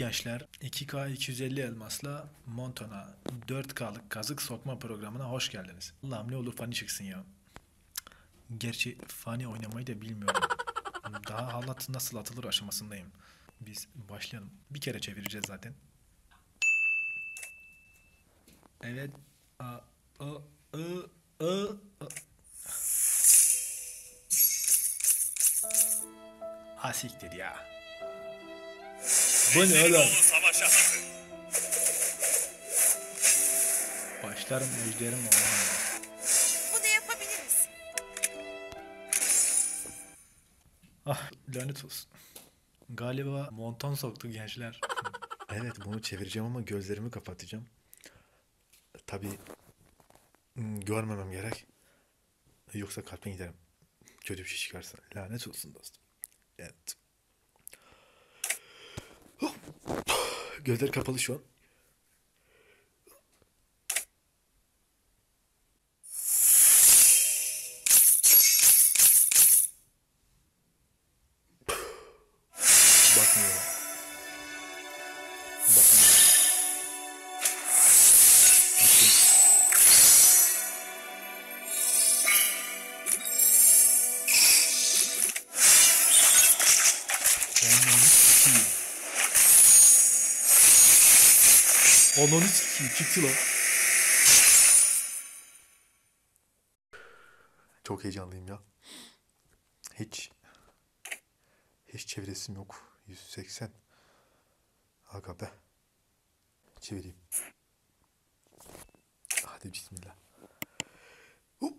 gençler, 2K 250 elmasla Montana 4K'lık kazık sokma programına hoş geldiniz. Allah'ım ne olur fani çıksın ya. Gerçi fani oynamayı da bilmiyorum. Daha halat nasıl atılır aşamasındayım. Biz başlayalım. Bir kere çevireceğiz zaten. Evet. A, a, a, a, a. Ha siktir ya. Bu ne oğlum? Başlarım ejderim oğlum. Bunu yapabiliriz. Ah lanet olsun. Galiba monton soktu gençler. evet bunu çevireceğim ama gözlerimi kapatacağım. Tabii hmm, görmemem gerek. Yoksa kalpten giderim. Kötü bir şey çıkarsa. Lanet olsun dostum. Evet. Gözler kapalı şu an. Bakmıyorum. Bakmıyorum. Bakayım. Ananı sikeyim. Ananı sikeyim çıktı lan. Çok heyecanlıyım ya. Hiç hiç çeviresim yok. 180. Aga be. Çevireyim. Hadi bismillah. Hop.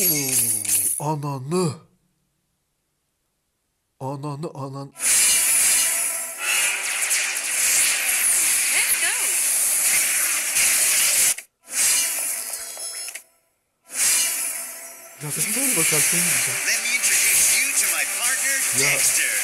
Oo, ananı. Ananı anan. Ya ben böyle bakarsın güzel. Let